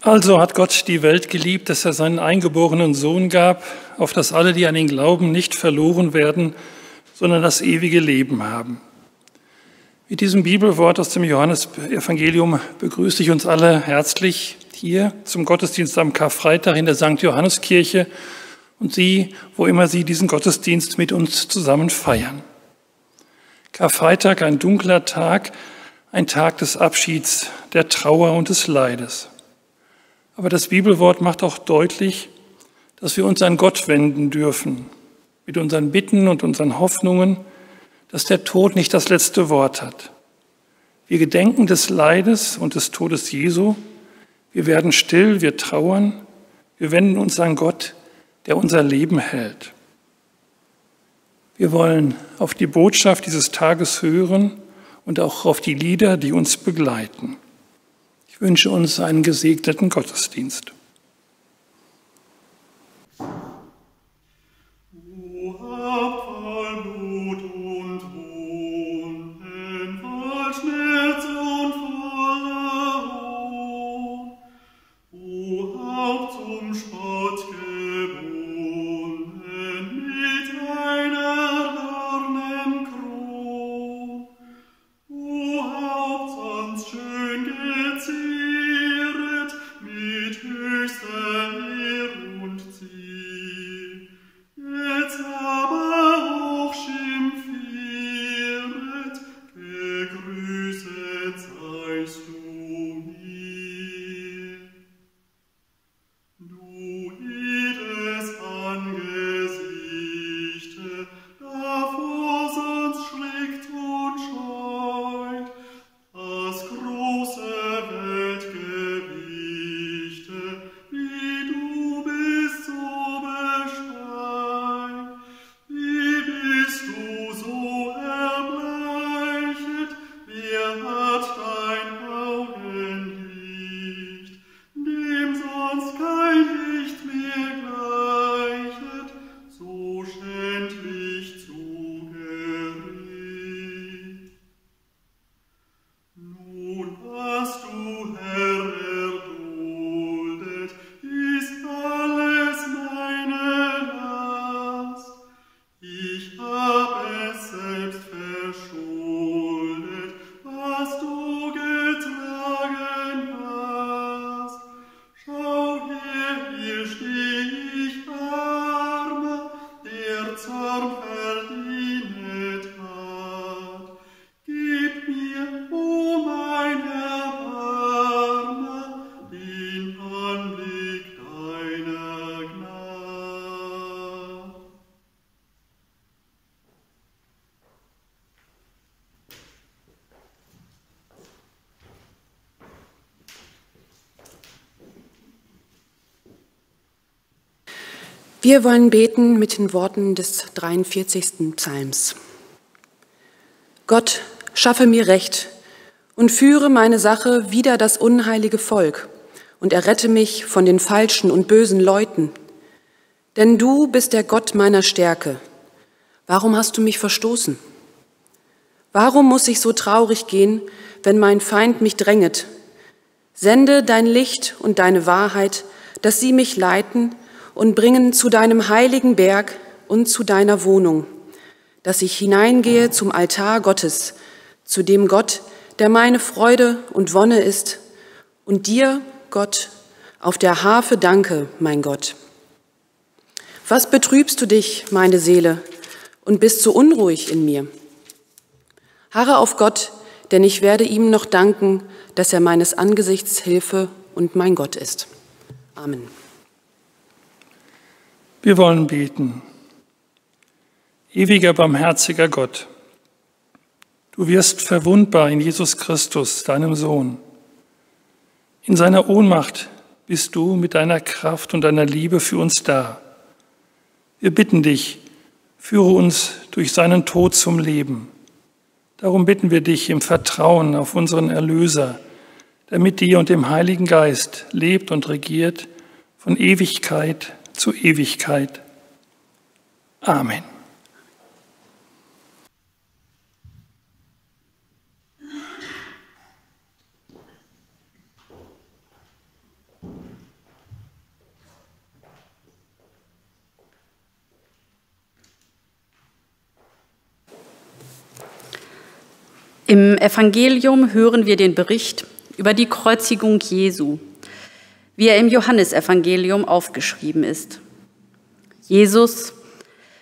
Also hat Gott die Welt geliebt, dass er seinen eingeborenen Sohn gab, auf dass alle, die an ihn glauben, nicht verloren werden, sondern das ewige Leben haben. Mit diesem Bibelwort aus dem Johannesevangelium begrüße ich uns alle herzlich hier zum Gottesdienst am Karfreitag in der St. Johanneskirche und Sie, wo immer Sie diesen Gottesdienst mit uns zusammen feiern. Karfreitag, ein dunkler Tag, ein Tag des Abschieds, der Trauer und des Leides. Aber das Bibelwort macht auch deutlich, dass wir uns an Gott wenden dürfen, mit unseren Bitten und unseren Hoffnungen, dass der Tod nicht das letzte Wort hat. Wir gedenken des Leides und des Todes Jesu, wir werden still, wir trauern, wir wenden uns an Gott, der unser Leben hält. Wir wollen auf die Botschaft dieses Tages hören und auch auf die Lieder, die uns begleiten. Ich wünsche uns einen gesegneten Gottesdienst. Wir wollen beten mit den Worten des 43. Psalms. Gott, schaffe mir Recht und führe meine Sache wider das unheilige Volk und errette mich von den falschen und bösen Leuten. Denn du bist der Gott meiner Stärke. Warum hast du mich verstoßen? Warum muss ich so traurig gehen, wenn mein Feind mich dränget? Sende dein Licht und deine Wahrheit, dass sie mich leiten und bringen zu deinem heiligen Berg und zu deiner Wohnung, dass ich hineingehe zum Altar Gottes, zu dem Gott, der meine Freude und Wonne ist, und dir, Gott, auf der Harfe danke, mein Gott. Was betrübst du dich, meine Seele, und bist so unruhig in mir? Harre auf Gott, denn ich werde ihm noch danken, dass er meines Angesichts Hilfe und mein Gott ist. Amen. Wir wollen beten. Ewiger, barmherziger Gott, du wirst verwundbar in Jesus Christus, deinem Sohn. In seiner Ohnmacht bist du mit deiner Kraft und deiner Liebe für uns da. Wir bitten dich, führe uns durch seinen Tod zum Leben. Darum bitten wir dich im Vertrauen auf unseren Erlöser, der mit dir und dem Heiligen Geist lebt und regiert von Ewigkeit zu Ewigkeit. Amen. Im Evangelium hören wir den Bericht über die Kreuzigung Jesu wie er im Johannesevangelium aufgeschrieben ist. Jesus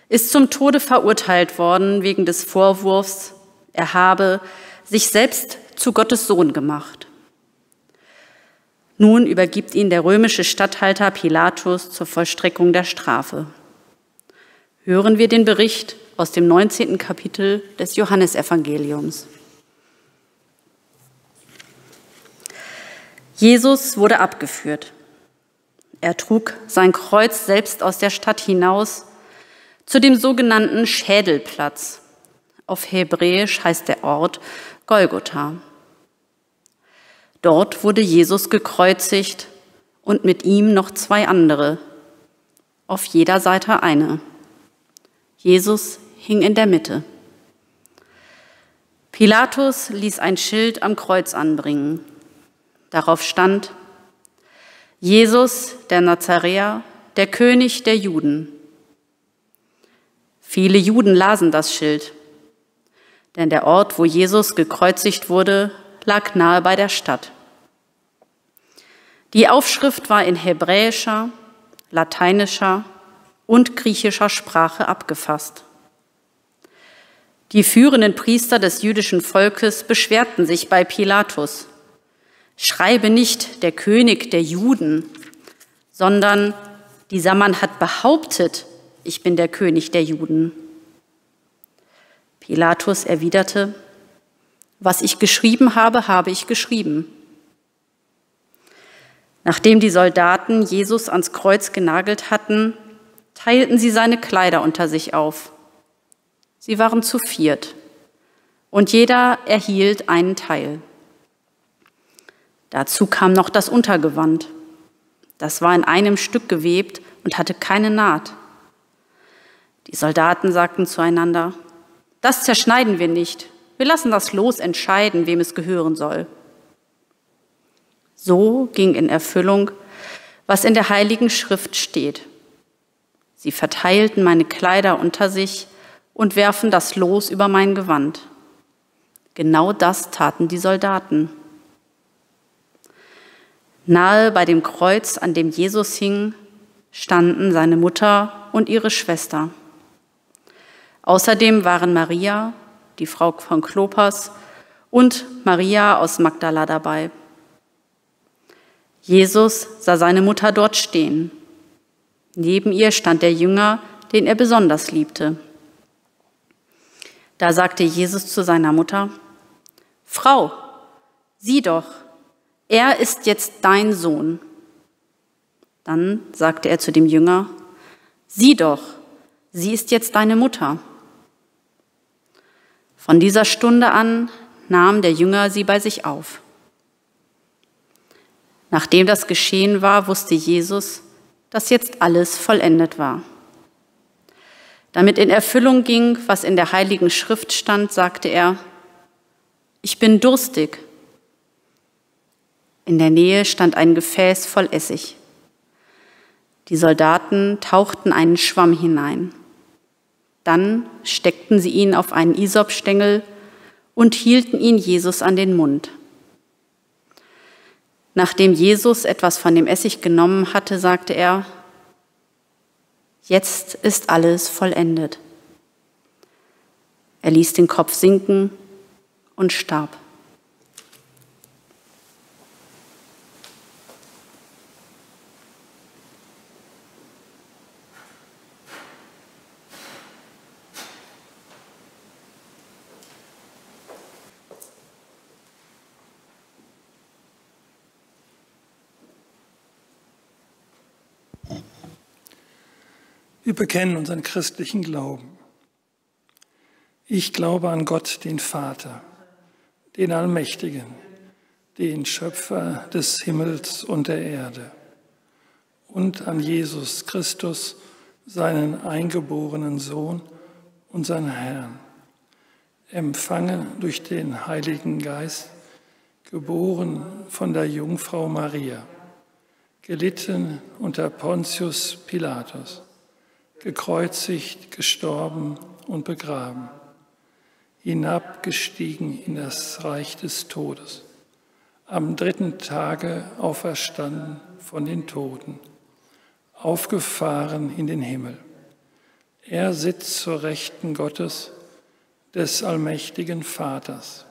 ist zum Tode verurteilt worden wegen des Vorwurfs, er habe sich selbst zu Gottes Sohn gemacht. Nun übergibt ihn der römische Statthalter Pilatus zur Vollstreckung der Strafe. Hören wir den Bericht aus dem 19. Kapitel des Johannesevangeliums. Jesus wurde abgeführt. Er trug sein Kreuz selbst aus der Stadt hinaus zu dem sogenannten Schädelplatz. Auf Hebräisch heißt der Ort Golgotha. Dort wurde Jesus gekreuzigt und mit ihm noch zwei andere, auf jeder Seite eine. Jesus hing in der Mitte. Pilatus ließ ein Schild am Kreuz anbringen. Darauf stand, Jesus, der Nazaräer, der König der Juden. Viele Juden lasen das Schild, denn der Ort, wo Jesus gekreuzigt wurde, lag nahe bei der Stadt. Die Aufschrift war in hebräischer, lateinischer und griechischer Sprache abgefasst. Die führenden Priester des jüdischen Volkes beschwerten sich bei Pilatus. Schreibe nicht der König der Juden, sondern dieser Mann hat behauptet, ich bin der König der Juden. Pilatus erwiderte, was ich geschrieben habe, habe ich geschrieben. Nachdem die Soldaten Jesus ans Kreuz genagelt hatten, teilten sie seine Kleider unter sich auf. Sie waren zu viert und jeder erhielt einen Teil. Dazu kam noch das Untergewand. Das war in einem Stück gewebt und hatte keine Naht. Die Soldaten sagten zueinander, das zerschneiden wir nicht, wir lassen das Los entscheiden, wem es gehören soll. So ging in Erfüllung, was in der heiligen Schrift steht. Sie verteilten meine Kleider unter sich und werfen das Los über mein Gewand. Genau das taten die Soldaten. Nahe bei dem Kreuz, an dem Jesus hing, standen seine Mutter und ihre Schwester. Außerdem waren Maria, die Frau von Klopas, und Maria aus Magdala dabei. Jesus sah seine Mutter dort stehen. Neben ihr stand der Jünger, den er besonders liebte. Da sagte Jesus zu seiner Mutter, Frau, sieh doch, er ist jetzt dein Sohn. Dann sagte er zu dem Jünger, sieh doch, sie ist jetzt deine Mutter. Von dieser Stunde an nahm der Jünger sie bei sich auf. Nachdem das geschehen war, wusste Jesus, dass jetzt alles vollendet war. Damit in Erfüllung ging, was in der heiligen Schrift stand, sagte er, ich bin durstig. In der Nähe stand ein Gefäß voll Essig. Die Soldaten tauchten einen Schwamm hinein. Dann steckten sie ihn auf einen Isopstängel und hielten ihn Jesus an den Mund. Nachdem Jesus etwas von dem Essig genommen hatte, sagte er, Jetzt ist alles vollendet. Er ließ den Kopf sinken und starb. Wir bekennen unseren christlichen Glauben. Ich glaube an Gott, den Vater, den Allmächtigen, den Schöpfer des Himmels und der Erde und an Jesus Christus, seinen eingeborenen Sohn, unseren Herrn, empfangen durch den Heiligen Geist, geboren von der Jungfrau Maria, gelitten unter Pontius Pilatus gekreuzigt, gestorben und begraben, hinabgestiegen in das Reich des Todes, am dritten Tage auferstanden von den Toten, aufgefahren in den Himmel. Er sitzt zur Rechten Gottes, des allmächtigen Vaters.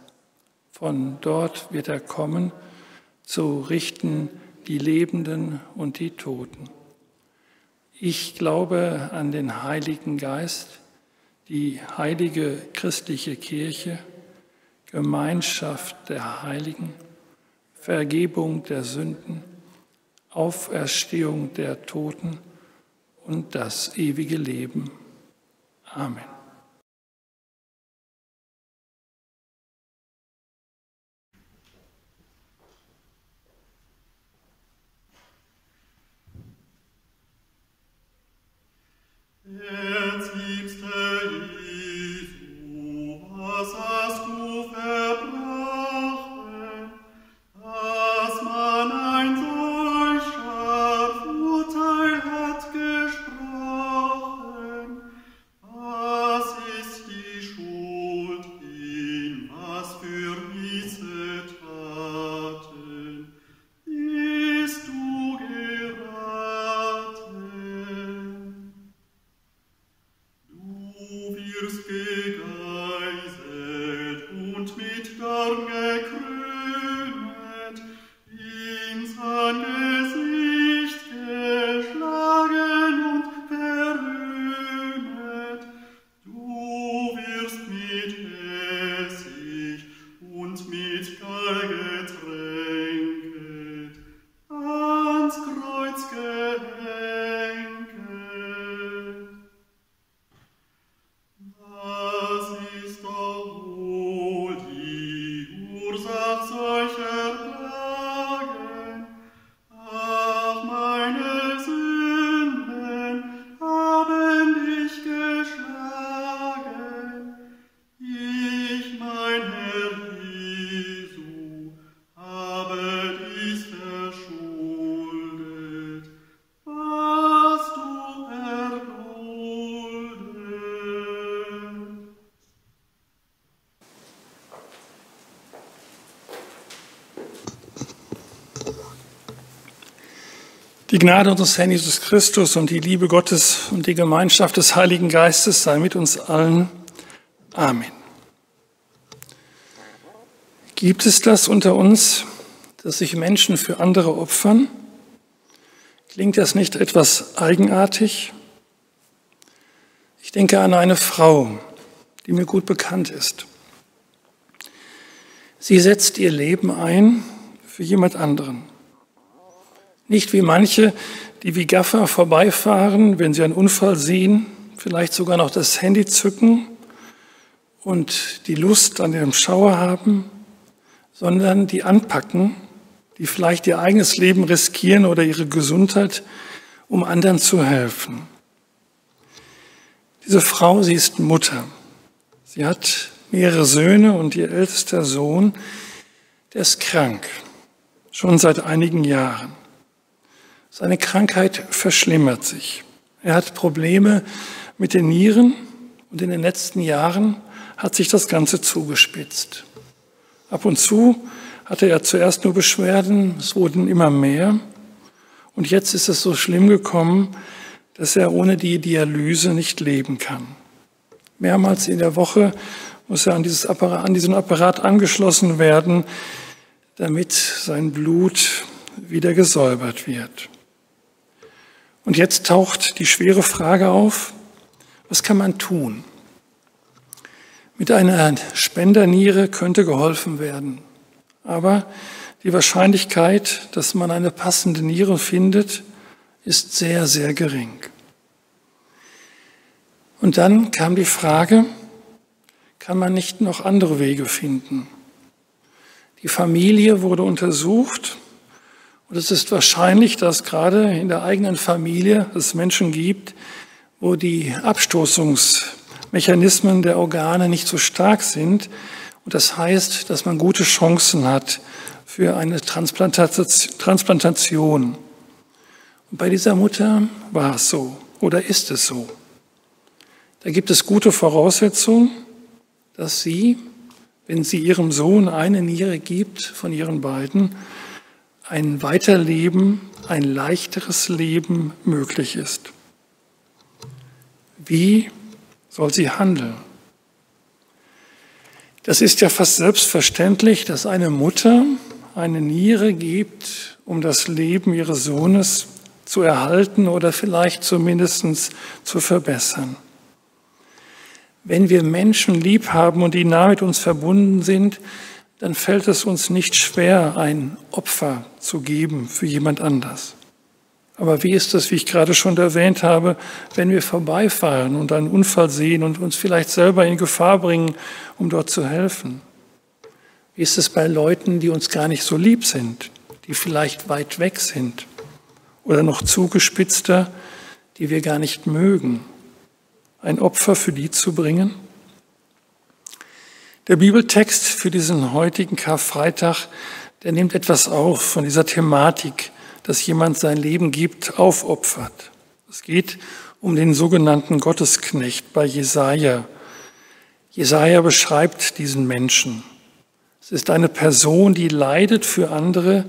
Von dort wird er kommen, zu richten die Lebenden und die Toten. Ich glaube an den Heiligen Geist, die heilige christliche Kirche, Gemeinschaft der Heiligen, Vergebung der Sünden, Auferstehung der Toten und das ewige Leben. Amen. Yeah. Die Gnade unseres Herrn Jesus Christus und die Liebe Gottes und die Gemeinschaft des Heiligen Geistes sei mit uns allen. Amen. Gibt es das unter uns, dass sich Menschen für andere opfern? Klingt das nicht etwas eigenartig? Ich denke an eine Frau, die mir gut bekannt ist. Sie setzt ihr Leben ein für jemand anderen. Nicht wie manche, die wie Gaffer vorbeifahren, wenn sie einen Unfall sehen, vielleicht sogar noch das Handy zücken und die Lust an dem Schauer haben, sondern die anpacken, die vielleicht ihr eigenes Leben riskieren oder ihre Gesundheit, um anderen zu helfen. Diese Frau, sie ist Mutter. Sie hat mehrere Söhne und ihr ältester Sohn, der ist krank, schon seit einigen Jahren. Seine Krankheit verschlimmert sich. Er hat Probleme mit den Nieren und in den letzten Jahren hat sich das Ganze zugespitzt. Ab und zu hatte er zuerst nur Beschwerden, es wurden immer mehr und jetzt ist es so schlimm gekommen, dass er ohne die Dialyse nicht leben kann. Mehrmals in der Woche muss er an, dieses Apparat, an diesen Apparat angeschlossen werden, damit sein Blut wieder gesäubert wird. Und jetzt taucht die schwere Frage auf, was kann man tun? Mit einer Spenderniere könnte geholfen werden, aber die Wahrscheinlichkeit, dass man eine passende Niere findet, ist sehr, sehr gering. Und dann kam die Frage, kann man nicht noch andere Wege finden? Die Familie wurde untersucht und es ist wahrscheinlich, dass gerade in der eigenen Familie es Menschen gibt, wo die Abstoßungsmechanismen der Organe nicht so stark sind. Und das heißt, dass man gute Chancen hat für eine Transplantation. Und bei dieser Mutter war es so oder ist es so. Da gibt es gute Voraussetzungen. dass sie, wenn sie ihrem Sohn eine Niere gibt von ihren beiden, ein Weiterleben, ein leichteres Leben möglich ist. Wie soll sie handeln? Das ist ja fast selbstverständlich, dass eine Mutter eine Niere gibt, um das Leben ihres Sohnes zu erhalten oder vielleicht zumindest zu verbessern. Wenn wir Menschen lieb haben und die nah mit uns verbunden sind, dann fällt es uns nicht schwer, ein Opfer zu geben für jemand anders. Aber wie ist das, wie ich gerade schon erwähnt habe, wenn wir vorbeifahren und einen Unfall sehen und uns vielleicht selber in Gefahr bringen, um dort zu helfen? Wie ist es bei Leuten, die uns gar nicht so lieb sind, die vielleicht weit weg sind? Oder noch zugespitzter, die wir gar nicht mögen? Ein Opfer für die zu bringen? Der Bibeltext für diesen heutigen Karfreitag, der nimmt etwas auf von dieser Thematik, dass jemand sein Leben gibt, aufopfert. Es geht um den sogenannten Gottesknecht bei Jesaja. Jesaja beschreibt diesen Menschen. Es ist eine Person, die leidet für andere,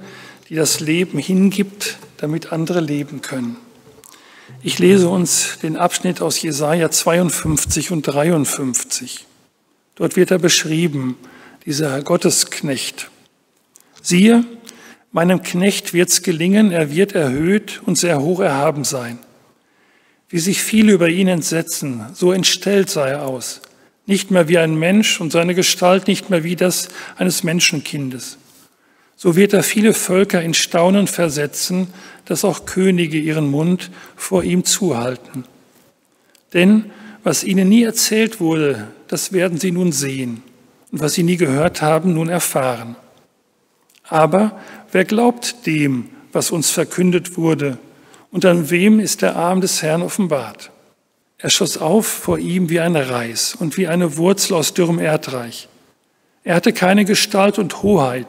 die das Leben hingibt, damit andere leben können. Ich lese uns den Abschnitt aus Jesaja 52 und 53. Dort wird er beschrieben, dieser Gottesknecht. Siehe, Meinem Knecht wird's gelingen, er wird erhöht und sehr hoch erhaben sein. Wie sich viele über ihn entsetzen, so entstellt sei er aus. Nicht mehr wie ein Mensch und seine Gestalt nicht mehr wie das eines Menschenkindes. So wird er viele Völker in Staunen versetzen, dass auch Könige ihren Mund vor ihm zuhalten. Denn was ihnen nie erzählt wurde, das werden sie nun sehen und was sie nie gehört haben, nun erfahren. Aber wer glaubt dem, was uns verkündet wurde? Und an wem ist der Arm des Herrn offenbart? Er schoss auf vor ihm wie ein Reis und wie eine Wurzel aus dürrem Erdreich. Er hatte keine Gestalt und Hoheit.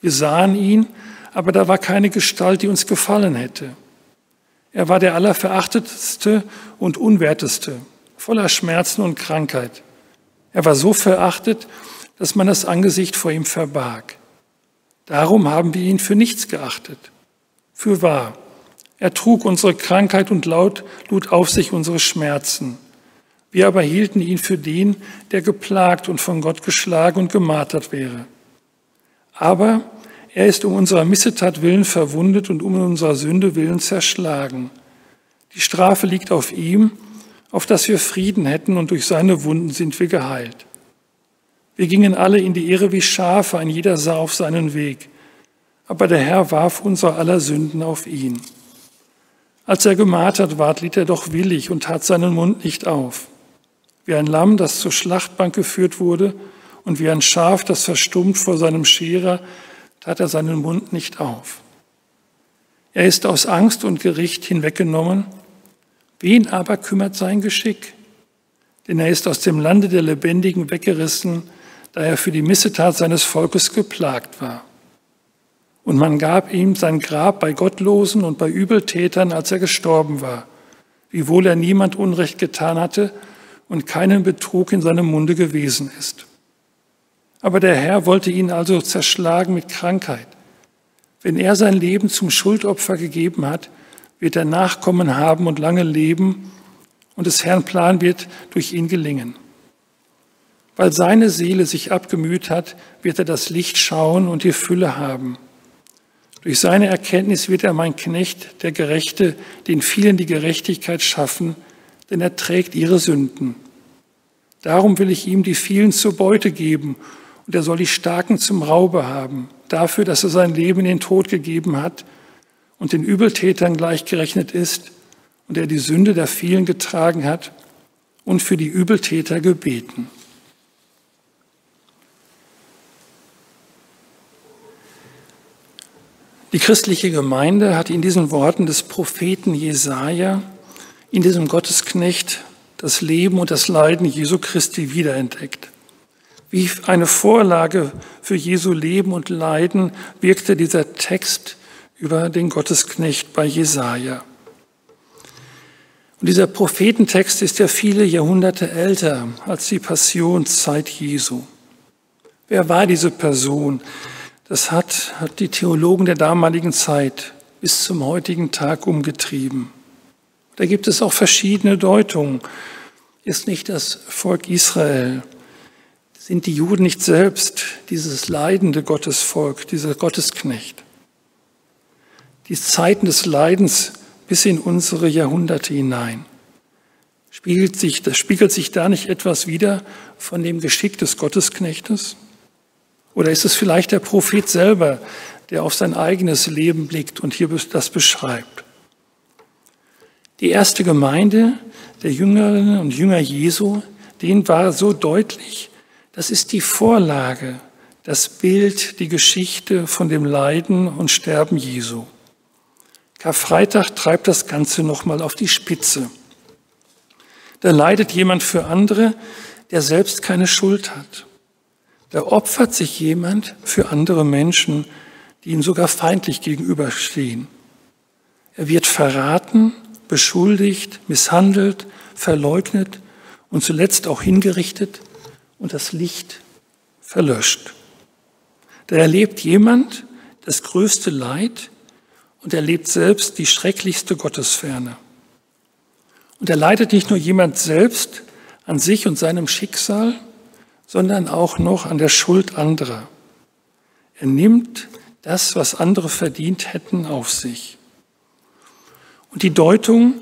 Wir sahen ihn, aber da war keine Gestalt, die uns gefallen hätte. Er war der allerverachtetste und unwerteste, voller Schmerzen und Krankheit. Er war so verachtet, dass man das Angesicht vor ihm verbarg. Darum haben wir ihn für nichts geachtet. Für wahr. Er trug unsere Krankheit und laut lud auf sich unsere Schmerzen. Wir aber hielten ihn für den, der geplagt und von Gott geschlagen und gemartert wäre. Aber er ist um unserer Missetat willen verwundet und um unserer Sünde willen zerschlagen. Die Strafe liegt auf ihm, auf dass wir Frieden hätten und durch seine Wunden sind wir geheilt. Wir gingen alle in die Irre wie Schafe, ein jeder sah auf seinen Weg. Aber der Herr warf unser aller Sünden auf ihn. Als er gemartert ward, litt er doch willig und tat seinen Mund nicht auf. Wie ein Lamm, das zur Schlachtbank geführt wurde, und wie ein Schaf, das verstummt vor seinem Scherer, tat er seinen Mund nicht auf. Er ist aus Angst und Gericht hinweggenommen. Wen aber kümmert sein Geschick? Denn er ist aus dem Lande der Lebendigen weggerissen, da er für die Missetat seines Volkes geplagt war. Und man gab ihm sein Grab bei Gottlosen und bei Übeltätern, als er gestorben war, wiewohl er niemand Unrecht getan hatte und keinen Betrug in seinem Munde gewesen ist. Aber der Herr wollte ihn also zerschlagen mit Krankheit. Wenn er sein Leben zum Schuldopfer gegeben hat, wird er Nachkommen haben und lange leben, und des Herrn Plan wird durch ihn gelingen. Weil seine Seele sich abgemüht hat, wird er das Licht schauen und die Fülle haben. Durch seine Erkenntnis wird er mein Knecht, der Gerechte, den vielen die Gerechtigkeit schaffen, denn er trägt ihre Sünden. Darum will ich ihm die vielen zur Beute geben, und er soll die Starken zum Raube haben, dafür, dass er sein Leben in den Tod gegeben hat und den Übeltätern gleichgerechnet ist und er die Sünde der vielen getragen hat und für die Übeltäter gebeten. Die christliche Gemeinde hat in diesen Worten des Propheten Jesaja, in diesem Gottesknecht, das Leben und das Leiden Jesu Christi wiederentdeckt. Wie eine Vorlage für Jesu Leben und Leiden wirkte dieser Text über den Gottesknecht bei Jesaja. Und dieser Prophetentext ist ja viele Jahrhunderte älter als die Passionszeit Jesu. Wer war diese Person? Das hat, hat die Theologen der damaligen Zeit bis zum heutigen Tag umgetrieben. Da gibt es auch verschiedene Deutungen. Ist nicht das Volk Israel, sind die Juden nicht selbst dieses leidende Gottesvolk, dieser Gottesknecht? Die Zeiten des Leidens bis in unsere Jahrhunderte hinein. Spiegelt sich, spiegelt sich da nicht etwas wieder von dem Geschick des Gottesknechtes? Oder ist es vielleicht der Prophet selber, der auf sein eigenes Leben blickt und hier das beschreibt? Die erste Gemeinde der Jüngerinnen und Jünger Jesu, denen war so deutlich, das ist die Vorlage, das Bild, die Geschichte von dem Leiden und Sterben Jesu. Karfreitag treibt das Ganze nochmal auf die Spitze. Da leidet jemand für andere, der selbst keine Schuld hat. Da opfert sich jemand für andere Menschen, die ihm sogar feindlich gegenüberstehen. Er wird verraten, beschuldigt, misshandelt, verleugnet und zuletzt auch hingerichtet und das Licht verlöscht. Da erlebt jemand das größte Leid, und erlebt selbst die schrecklichste Gottesferne. Und er leidet nicht nur jemand selbst an sich und seinem Schicksal, sondern auch noch an der Schuld anderer. Er nimmt das, was andere verdient hätten, auf sich. Und die Deutung,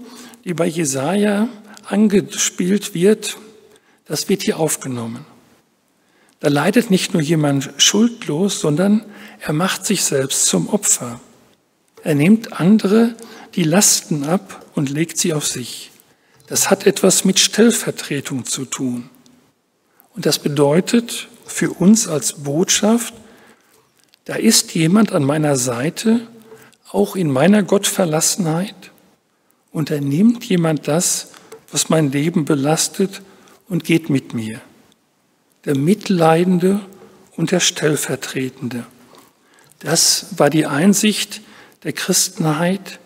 die bei Jesaja angespielt wird, das wird hier aufgenommen. Da leidet nicht nur jemand schuldlos, sondern er macht sich selbst zum Opfer. Er nimmt andere die Lasten ab und legt sie auf sich. Das hat etwas mit Stellvertretung zu tun. Und das bedeutet für uns als Botschaft, da ist jemand an meiner Seite, auch in meiner Gottverlassenheit, und er nimmt jemand das, was mein Leben belastet, und geht mit mir. Der Mitleidende und der Stellvertretende. Das war die Einsicht, der Christenheit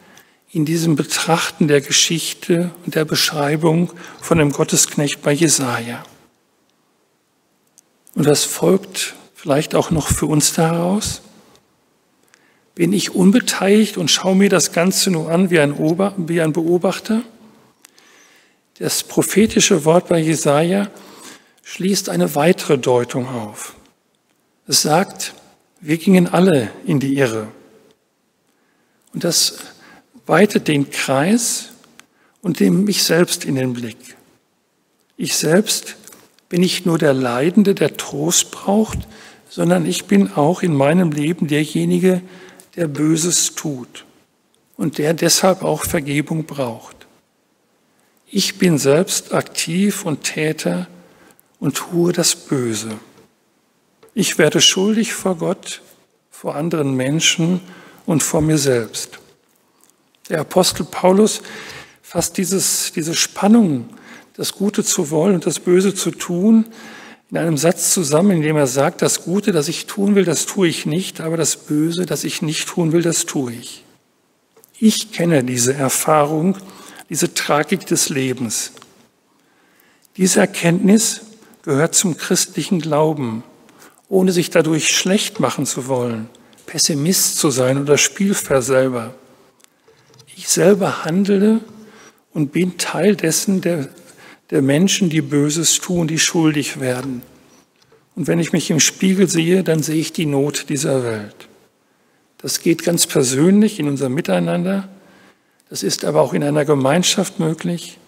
in diesem Betrachten der Geschichte und der Beschreibung von dem Gottesknecht bei Jesaja. Und was folgt vielleicht auch noch für uns daraus? Bin ich unbeteiligt und schaue mir das Ganze nur an wie ein, Ober wie ein Beobachter? Das prophetische Wort bei Jesaja schließt eine weitere Deutung auf. Es sagt, wir gingen alle in die Irre. Und das weitet den Kreis und nehmt mich selbst in den Blick. Ich selbst bin nicht nur der Leidende, der Trost braucht, sondern ich bin auch in meinem Leben derjenige, der Böses tut und der deshalb auch Vergebung braucht. Ich bin selbst aktiv und Täter und tue das Böse. Ich werde schuldig vor Gott, vor anderen Menschen und vor mir selbst. Der Apostel Paulus fasst dieses, diese Spannung, das Gute zu wollen und das Böse zu tun, in einem Satz zusammen, in dem er sagt, das Gute, das ich tun will, das tue ich nicht, aber das Böse, das ich nicht tun will, das tue ich. Ich kenne diese Erfahrung, diese Tragik des Lebens. Diese Erkenntnis gehört zum christlichen Glauben, ohne sich dadurch schlecht machen zu wollen. Pessimist zu sein oder Spielverselber. Ich selber handle und bin Teil dessen der, der Menschen, die Böses tun, die schuldig werden. Und wenn ich mich im Spiegel sehe, dann sehe ich die Not dieser Welt. Das geht ganz persönlich in unser Miteinander. Das ist aber auch in einer Gemeinschaft möglich.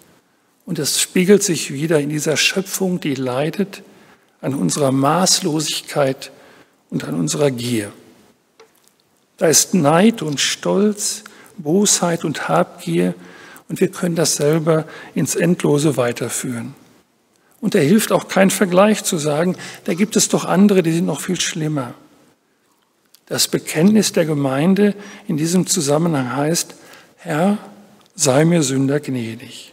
Und das spiegelt sich wieder in dieser Schöpfung, die leidet an unserer Maßlosigkeit und an unserer Gier. Da ist Neid und Stolz, Bosheit und Habgier und wir können das selber ins Endlose weiterführen. Und da hilft auch kein Vergleich zu sagen, da gibt es doch andere, die sind noch viel schlimmer. Das Bekenntnis der Gemeinde in diesem Zusammenhang heißt, Herr, sei mir Sünder gnädig.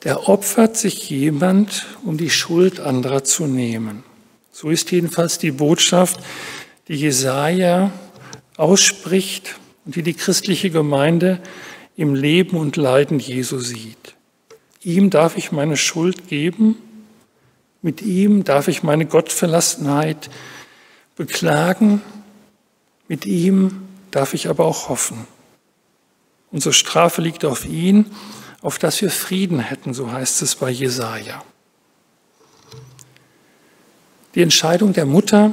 Da opfert sich jemand, um die Schuld anderer zu nehmen. So ist jedenfalls die Botschaft, die Jesaja ausspricht und die die christliche Gemeinde im Leben und Leiden Jesu sieht. Ihm darf ich meine Schuld geben, mit ihm darf ich meine Gottverlassenheit beklagen, mit ihm darf ich aber auch hoffen. Unsere Strafe liegt auf ihn, auf dass wir Frieden hätten, so heißt es bei Jesaja. Die Entscheidung der Mutter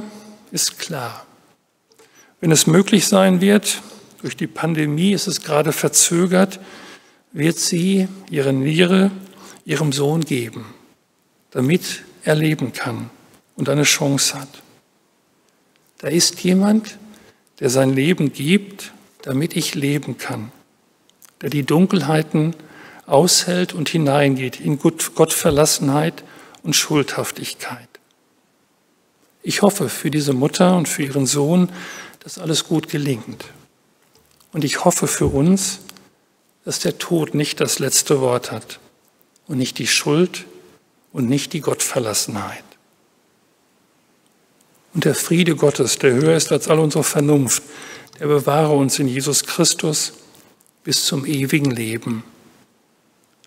ist klar. Wenn es möglich sein wird, durch die Pandemie ist es gerade verzögert, wird sie ihre Niere ihrem Sohn geben, damit er leben kann und eine Chance hat. Da ist jemand, der sein Leben gibt, damit ich leben kann, der die Dunkelheiten aushält und hineingeht in Gottverlassenheit und Schuldhaftigkeit. Ich hoffe für diese Mutter und für ihren Sohn, dass alles gut gelingt. Und ich hoffe für uns, dass der Tod nicht das letzte Wort hat und nicht die Schuld und nicht die Gottverlassenheit. Und der Friede Gottes, der höher ist als all unsere Vernunft, der bewahre uns in Jesus Christus bis zum ewigen Leben.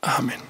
Amen.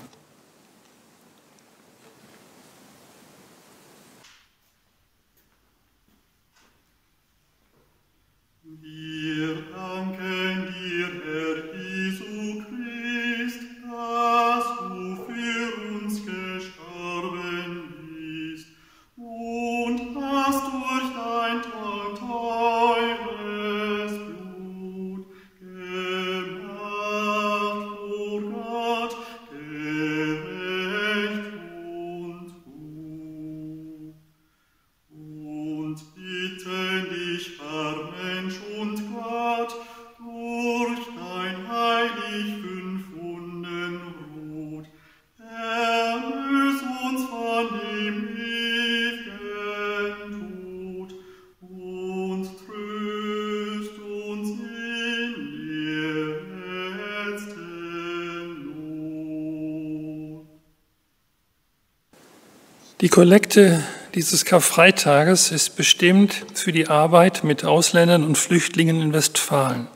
Die Kollekte dieses Karfreitages ist bestimmt für die Arbeit mit Ausländern und Flüchtlingen in Westfalen.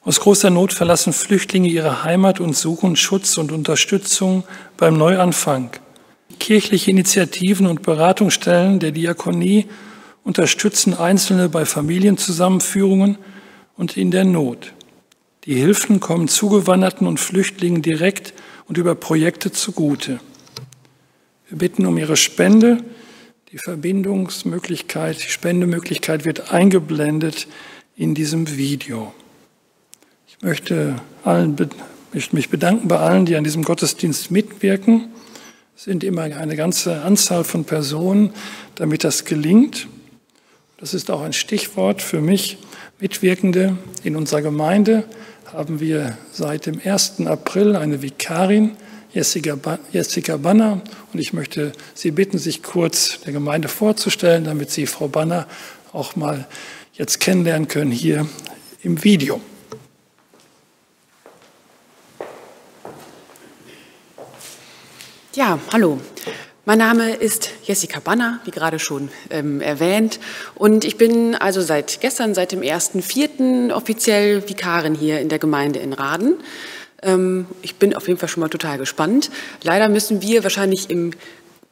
Aus großer Not verlassen Flüchtlinge ihre Heimat und suchen Schutz und Unterstützung beim Neuanfang. Kirchliche Initiativen und Beratungsstellen der Diakonie unterstützen Einzelne bei Familienzusammenführungen und in der Not. Die Hilfen kommen Zugewanderten und Flüchtlingen direkt und über Projekte zugute. Wir bitten um Ihre Spende. Die Verbindungsmöglichkeit, die Spendemöglichkeit wird eingeblendet in diesem Video. Ich möchte, allen, möchte mich bedanken bei allen, die an diesem Gottesdienst mitwirken. Es sind immer eine ganze Anzahl von Personen, damit das gelingt. Das ist auch ein Stichwort für mich. Mitwirkende in unserer Gemeinde haben wir seit dem 1. April eine Vikarin, Jessica Banner und ich möchte Sie bitten, sich kurz der Gemeinde vorzustellen, damit Sie Frau Banner auch mal jetzt kennenlernen können hier im Video. Ja, hallo. Mein Name ist Jessica Banner, wie gerade schon ähm, erwähnt. Und ich bin also seit gestern, seit dem 1.4. offiziell Vikarin hier in der Gemeinde in Raden. Ähm, ich bin auf jeden Fall schon mal total gespannt. Leider müssen wir wahrscheinlich im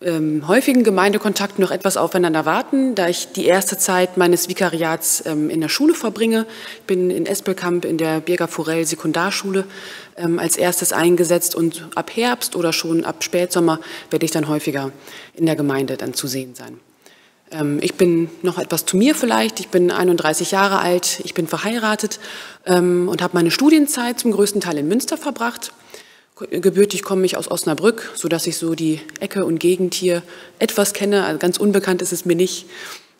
ähm, häufigen Gemeindekontakt noch etwas aufeinander warten, da ich die erste Zeit meines Vikariats ähm, in der Schule verbringe. Ich bin in Espelkamp in der Birger Forell Sekundarschule ähm, als erstes eingesetzt und ab Herbst oder schon ab Spätsommer werde ich dann häufiger in der Gemeinde dann zu sehen sein. Ähm, ich bin noch etwas zu mir vielleicht. Ich bin 31 Jahre alt, ich bin verheiratet ähm, und habe meine Studienzeit zum größten Teil in Münster verbracht. Gebürtig komme ich aus Osnabrück, sodass ich so die Ecke und Gegend hier etwas kenne. Also ganz unbekannt ist es mir nicht.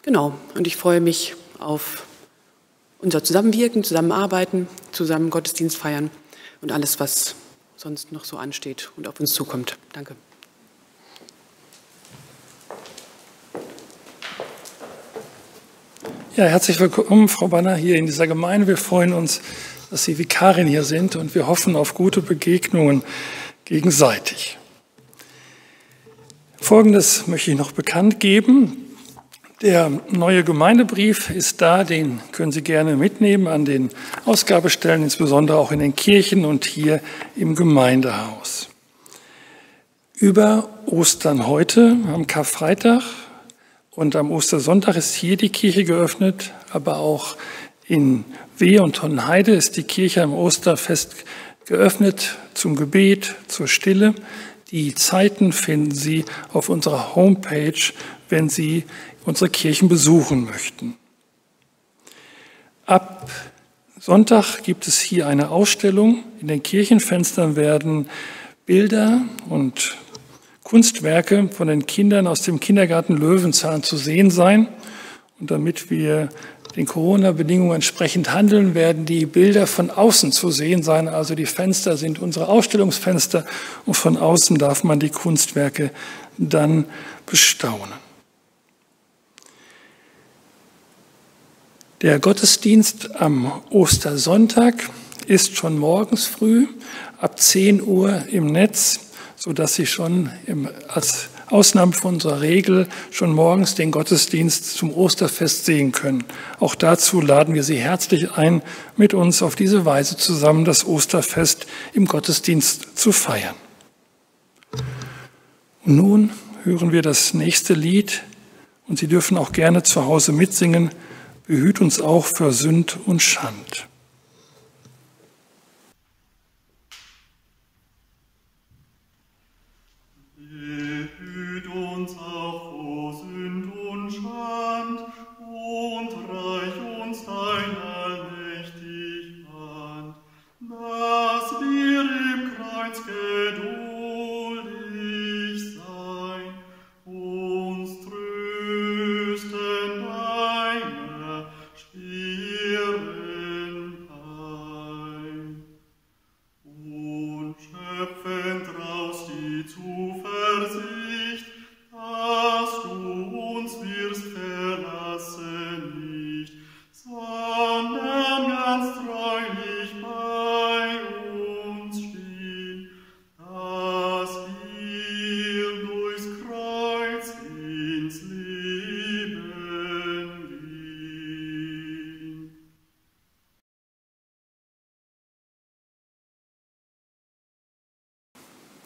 Genau, und ich freue mich auf unser Zusammenwirken, Zusammenarbeiten, zusammen Gottesdienst feiern und alles, was sonst noch so ansteht und auf uns zukommt. Danke. Ja, herzlich willkommen, Frau Banner, hier in dieser Gemeinde. Wir freuen uns, dass Sie Vikarin hier sind und wir hoffen auf gute Begegnungen gegenseitig. Folgendes möchte ich noch bekannt geben. Der neue Gemeindebrief ist da, den können Sie gerne mitnehmen an den Ausgabestellen, insbesondere auch in den Kirchen und hier im Gemeindehaus. Über Ostern heute, am Karfreitag und am Ostersonntag ist hier die Kirche geöffnet, aber auch in Wehe und Tonnheide ist die Kirche am Osterfest geöffnet zum Gebet, zur Stille. Die Zeiten finden Sie auf unserer Homepage, wenn Sie unsere Kirchen besuchen möchten. Ab Sonntag gibt es hier eine Ausstellung. In den Kirchenfenstern werden Bilder und Kunstwerke von den Kindern aus dem Kindergarten Löwenzahn zu sehen sein. Und damit wir den Corona-Bedingungen entsprechend handeln, werden die Bilder von außen zu sehen sein. Also die Fenster sind unsere Ausstellungsfenster und von außen darf man die Kunstwerke dann bestaunen. Der Gottesdienst am Ostersonntag ist schon morgens früh ab 10 Uhr im Netz, sodass Sie schon im, als Ausnahme von unserer Regel schon morgens den Gottesdienst zum Osterfest sehen können. Auch dazu laden wir Sie herzlich ein, mit uns auf diese Weise zusammen das Osterfest im Gottesdienst zu feiern. Und nun hören wir das nächste Lied und Sie dürfen auch gerne zu Hause mitsingen behüt uns auch für Sünd und Schand. uns.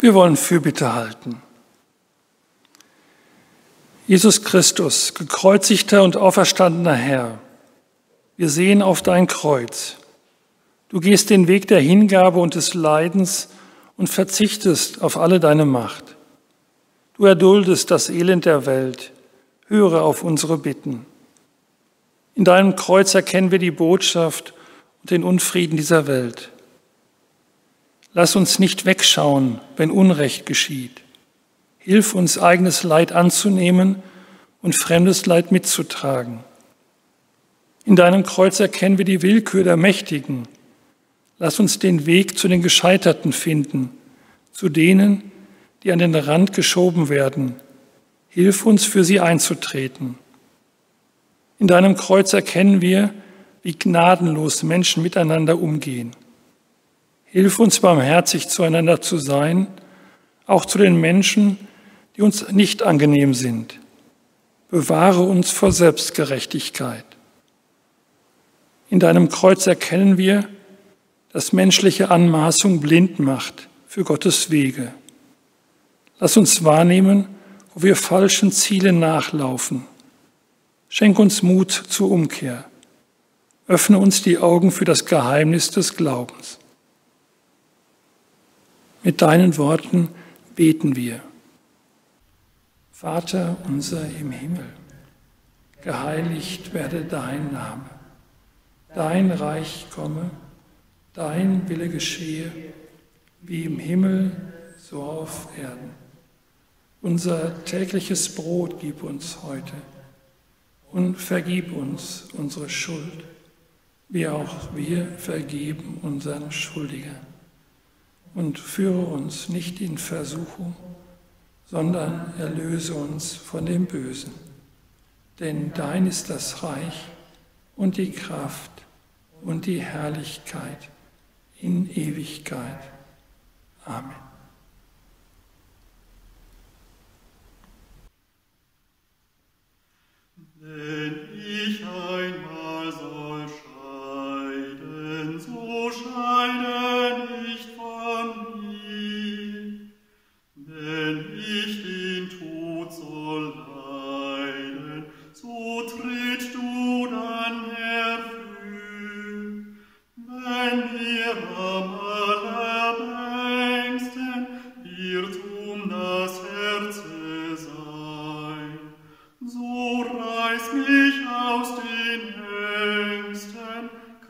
Wir wollen Fürbitte halten. Jesus Christus, gekreuzigter und auferstandener Herr, wir sehen auf dein Kreuz. Du gehst den Weg der Hingabe und des Leidens und verzichtest auf alle deine Macht. Du erduldest das Elend der Welt. Höre auf unsere Bitten. In deinem Kreuz erkennen wir die Botschaft und den Unfrieden dieser Welt. Lass uns nicht wegschauen, wenn Unrecht geschieht. Hilf uns, eigenes Leid anzunehmen und fremdes Leid mitzutragen. In deinem Kreuz erkennen wir die Willkür der Mächtigen. Lass uns den Weg zu den Gescheiterten finden, zu denen, die an den Rand geschoben werden. Hilf uns, für sie einzutreten. In deinem Kreuz erkennen wir, wie gnadenlos Menschen miteinander umgehen. Hilf uns barmherzig zueinander zu sein, auch zu den Menschen, die uns nicht angenehm sind. Bewahre uns vor Selbstgerechtigkeit. In deinem Kreuz erkennen wir, dass menschliche Anmaßung blind macht für Gottes Wege. Lass uns wahrnehmen, wo wir falschen Zielen nachlaufen. Schenk uns Mut zur Umkehr. Öffne uns die Augen für das Geheimnis des Glaubens. Mit deinen Worten beten wir. Vater unser im Himmel, geheiligt werde dein Name, dein Reich komme, dein Wille geschehe, wie im Himmel, so auf Erden. Unser tägliches Brot gib uns heute und vergib uns unsere Schuld, wie auch wir vergeben unseren Schuldigern und führe uns nicht in Versuchung, sondern erlöse uns von dem Bösen. Denn dein ist das Reich und die Kraft und die Herrlichkeit in Ewigkeit. Amen. Wenn ich einmal soll scheiden, so scheiden.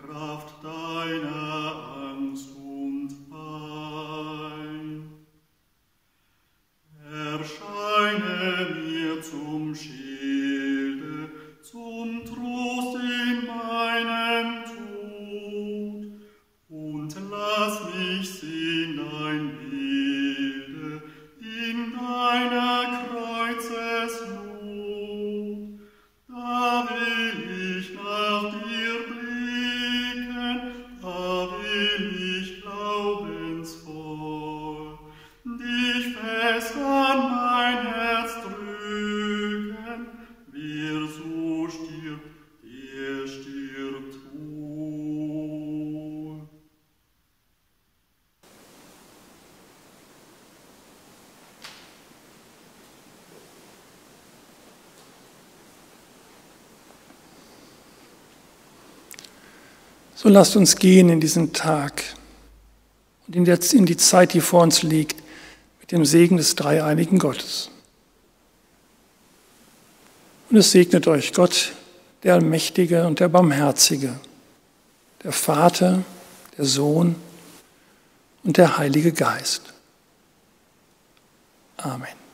Kraft deiner So lasst uns gehen in diesen Tag und in, in die Zeit, die vor uns liegt, mit dem Segen des dreieinigen Gottes. Und es segnet euch Gott, der Allmächtige und der Barmherzige, der Vater, der Sohn und der Heilige Geist. Amen.